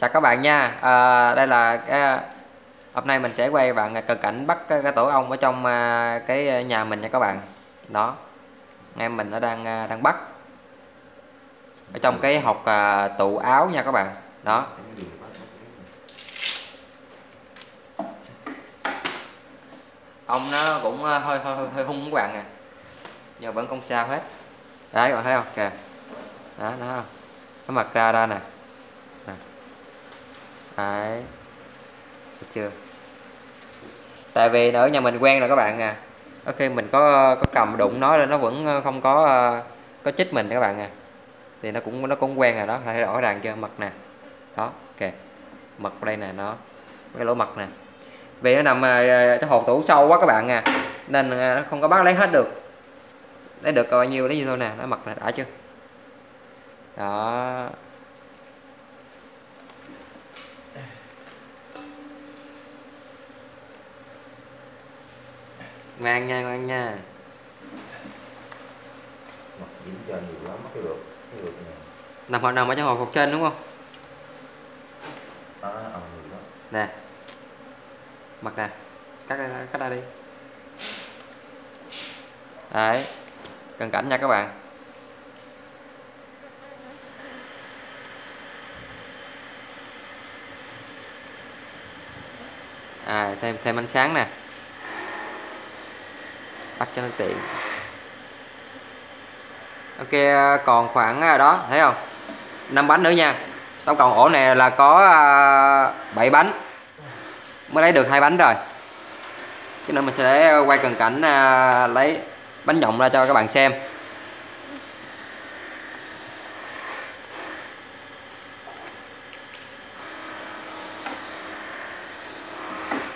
chào các bạn nha. À, đây là cái hôm nay mình sẽ quay bạn cận cảnh bắt cái, cái tổ ong ở trong à, cái nhà mình nha các bạn. Đó em mình nó đang à, đang bắt. Ở trong cái hộp à, tủ áo nha các bạn. Đó. Ong nó cũng à, hơi hơi hơi hung các bạn nè nhưng vẫn không sao hết. Đấy các bạn thấy không? Kìa. Đó nó nó mặt ra ra nè đấy được chưa? Tại vì ở nhà mình quen rồi các bạn à. Có khi mình có có cầm đụng nó lên nó vẫn ờ, không có ờ, có chích mình các bạn à. Thì nó cũng nó cũng quen rồi đó thấy rõ ràng chưa mặt nè. Đó, ok. Mặt đây nè, nó. Cái lỗ mặt nè. Vì nó nằm ờ, trong hộp tủ sâu quá các bạn à. Nên nó không có bắt lấy hết được. Lấy được bao nhiêu, lấy nhiêu thôi nè. Nó mặt này đã chưa? Đó. Ngoan nha ngoan nha. Mặt dính trên nhiều lắm cái được cái được nè. Nằm họ nằm ở trong hộp hộp trên đúng không? Đó. Lắm nè. Mặt nè. Cắt ra cắt ra đi. Đấy. Cận cảnh nha các bạn. À thêm thêm ánh sáng nè bắt cho nó tiện. Ok à, còn khoảng à, đó, thấy không? Năm bánh nữa nha. Tổng cộng ổ này là có à, 7 bánh. Mới lấy được hai bánh rồi. Chứ nữa mình sẽ quay cận cảnh lấy bánh nhộng ra cho các bạn xem.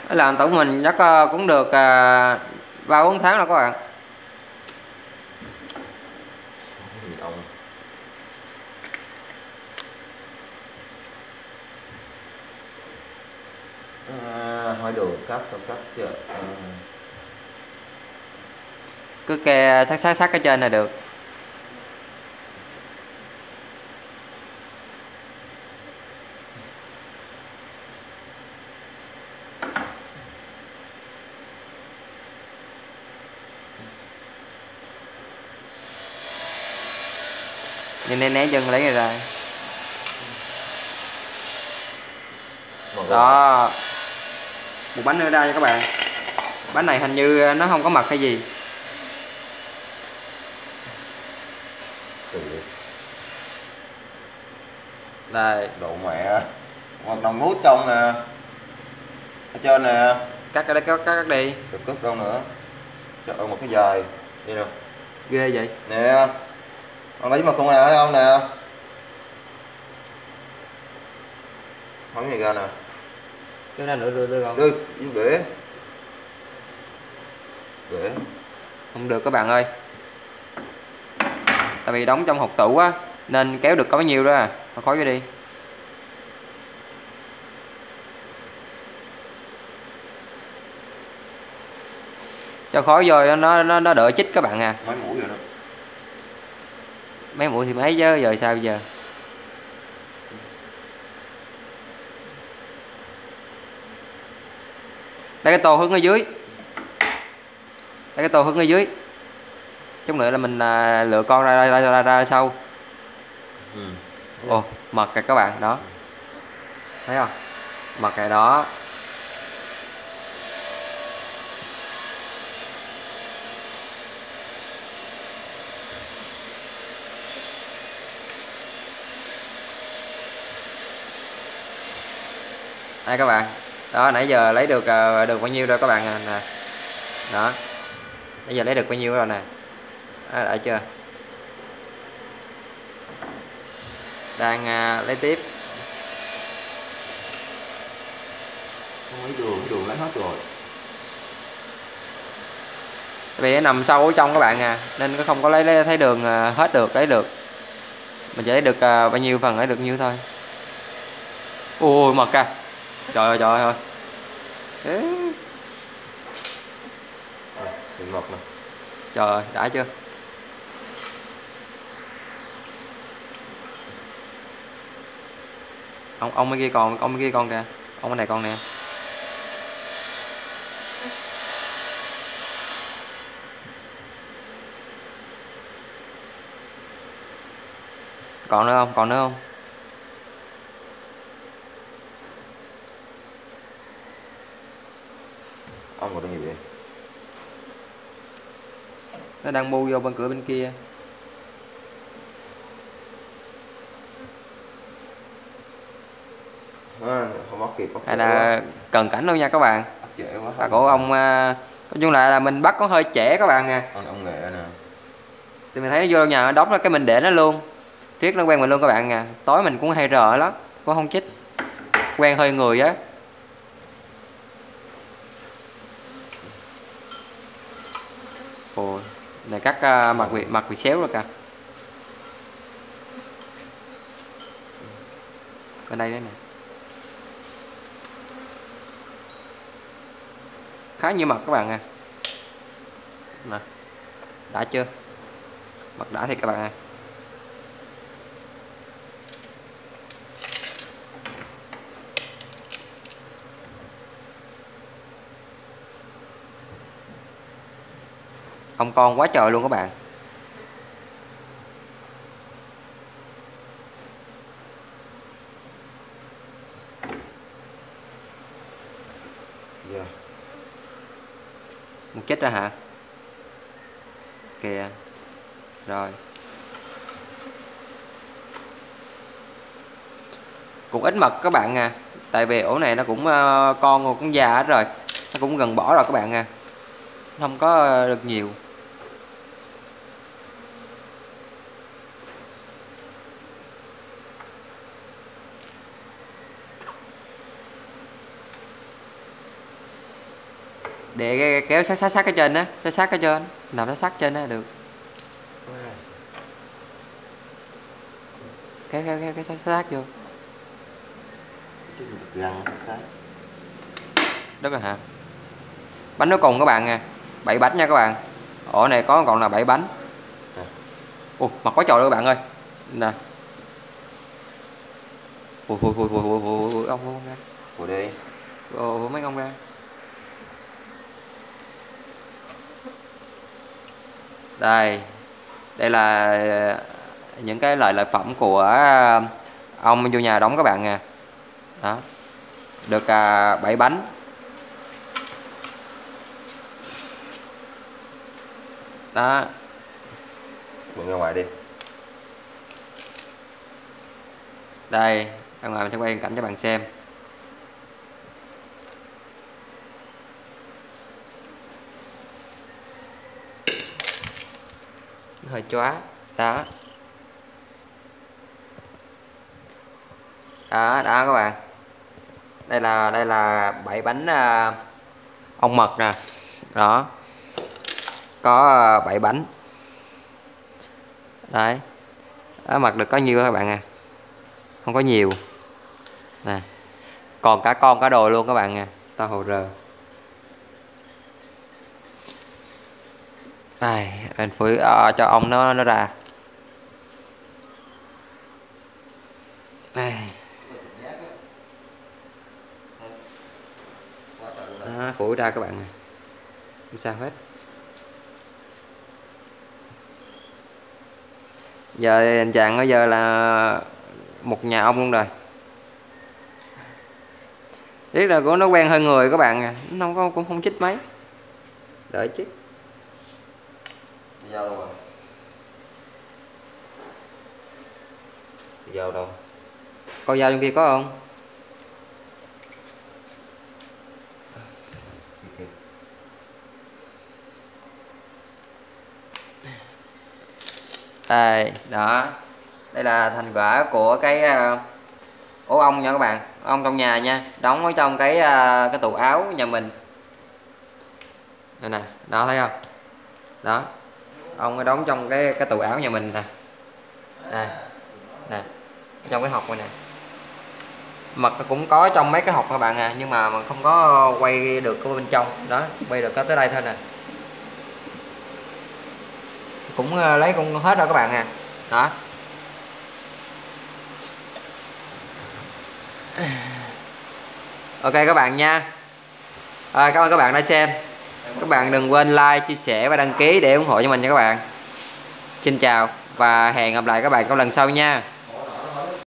Làm tổng mình chắc cũng được ba bốn tháng rồi các bạn. À, hỏi đường cắt sao cắt chưa? À, cứ kê sát sát sát cái trên này được nhìn né né chân lấy ra đó. một bánh nữa ra cho các bạn. Bánh này hình như nó không có mật hay gì. Đây. Độ mẹ. Hoặc nằm mút trong nè ở trên nè. Cắt cái đấy cắt, cắt, đi. Được cất đâu nữa. Trời ơi một cái dài đi đâu? Ghê vậy. Nè con lấy mà con này thấy không nè? Bắn gì ra nè? Cho ra nữa đưa đưa con. Đưa bể. Bể. Không được các bạn ơi. Tại vì đóng trong hộp tủ á nên kéo được có bao nhiêu đó à? Thôi khói vô đi. Cho khói vô nó nó nó đỡ chích các bạn à. Mấy mũi rồi đó mấy mũi thì mấy chứ giờ sao bây giờ? Đây cái tô hướng ở dưới. Đây cái tô hướng ở dưới. Chút nữa là mình à, lựa con ra ra ra ra, ra sau. Ừ. ồ mật kìa các bạn đó. Thấy không? Mật kìa đó đây các bạn. Đó nãy giờ lấy được ờ, được bao nhiêu rồi các bạn? Nè. Đó. Nãy giờ lấy được bao nhiêu rồi nè? Đó, đã chưa? Đang à, lấy tiếp. Không lấy đường đường lấy hết rồi. Vì nó nằm sâu ở trong các bạn à nên nó không có lấy, lấy thấy đường à, hết được lấy được. Mình chỉ lấy được à, bao nhiêu phần lấy được nhiêu thôi. Ui mật à trời ơi trời ơi. Đường ngọt nè trời ơi đã chưa? Ông ông bên kia còn ông bên kia con kìa. Ông bên này con nè. Còn nữa không? Còn nữa không ông còn gì vậy? Nó đang bu vô bên cửa bên kia. À, không bắt kịp bắt hay trễ là quá. cần cảnh đâu nha các bạn. Trễ quá là của ông à, nói chung là, là mình bắt có hơi trẻ các bạn à. Ông, ông nghệ nè. Thì mình thấy nó vô nhà nó đóng ra cái mình để nó luôn. Riết nó quen mình luôn các bạn à. Tối mình cũng hay rờ lắm cũng không chích. Quen hơi người á ồ này cắt uh, mặt bị mặt bị xéo rồi cả. bên đây đấy nè. Khá như mặt các bạn à. Nè đã chưa? Mặt đã thì các bạn à. Ông con quá trời luôn các bạn. Dạ. Một chết ra hả? Kìa. Rồi. Cũng ít mật các bạn à. Tại vì ổ này nó cũng ờ, con cũng già hết rồi. Nó cũng gần bỏ rồi các bạn à. Không có được nhiều để kéo sát sát sát cái trên á sát sát cái trên nằm sát sát trên á được kéo kéo kéo kéo sát sát vô được đất rồi hả bánh nó cùng các bạn nha bảy bánh nha các bạn ổ này có còn là bảy bánh ui ồ mặt quá trời luôn các bạn ơi nè ui ui ui ui ui ui ui ông ông ra ui đi ồ mấy ông ra đây. Đây là ờ, những cái loại lợi phẩm của ờ, ông vô nhà đóng các bạn nha. Đó. Được à, 7 bánh. Đó. Mượn ra ngoài đi. Đây ra ngoài mình sẽ quay cảnh cho bạn xem hơi chóa. Đó. Đó đó các bạn. Đây là đây là bảy bánh à, ong mật nè. Đó. Có à, bảy bánh. Đấy. Đó, mật được có nhiêu các bạn à? Không có nhiều. Nè. Còn cả con cả đồ luôn các bạn à. nha to hồ rờ. Này mình phủi ờ, cho ông nó nó ra. Này. Đó, phủi ra các bạn này, không sao hết. Giờ anh chàng bây giờ là một nhà ông luôn rồi. Biết là của nó quen hơn người các bạn à. Nó không cũng không chích mấy. Đợi chích dao đâu rồi? Dao đâu? Con dao trong kia có không? Đây đó. Đây là thành quả của cái uh, ổ ong nha các bạn. Ong trong nhà nha. Đóng ở trong cái uh, cái tủ áo nhà mình. Đây nè đó thấy không? Đó ông nó đóng trong cái cái tủ áo nhà mình nè. Nè nè trong cái hộp này nè. Mật nó cũng có trong mấy cái hộp các bạn à nhưng mà mình không có quay được cái bên trong. Đó quay được có tới đây thôi nè. Cũng ờ, lấy cũng hết rồi các bạn à. Đó. Ok các bạn nha. À, cảm ơn các bạn đã xem các bạn đừng quên like, chia sẻ và đăng ký để ủng hộ cho mình nha các bạn. Xin chào và hẹn gặp lại các bạn trong lần sau nha.